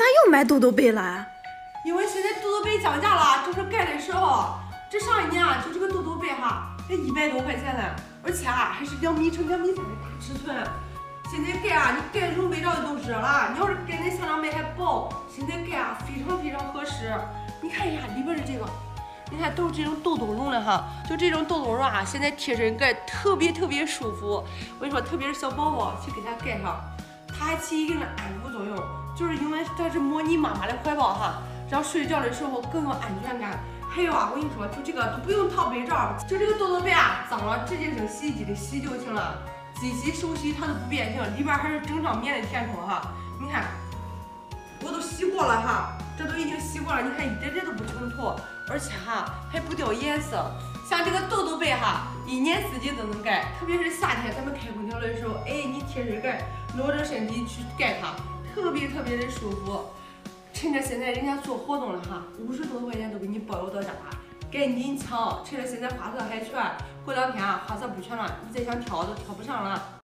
咋又买豆豆被了？因为现在豆豆被降价了，正是盖的时候。这上一年啊，就这个豆豆被哈，才一百多块钱呢，而且啊，还是两米乘两米三的大尺寸。现在盖啊，你盖中围绕的都热了，你要是盖那像那买还薄，现在盖啊非常非常合适。你看一下里边的这个，你看都是这种豆豆绒的哈，就这种豆豆绒啊，现在贴身盖特别特别舒服。我跟你说，特别是小宝宝去给他盖上，它还起一定的安抚作用，就是因为它是模拟妈妈的怀抱哈，让睡觉的时候更有安全感。还有啊，我跟你说，就这个都不用套被罩，就这个豆豆被啊，脏了直接扔洗衣机里洗就行了，机洗手洗它都不变形，里边还是正常棉的填充哈。你看，我都洗过了哈，这都已经洗过了，你看一点点都不尘土，而且哈还不掉颜色。像这个豆豆被哈，一年四季都能盖，特别是夏天咱们开空调的时候，哎，你贴身盖，裸着身体去盖它，特别特别的舒服。趁着现在人家做活动了哈，五十多块钱都给你包邮到家，赶紧抢！趁着现在花色还全，过两天啊花色不全了，你再想挑都挑不上了。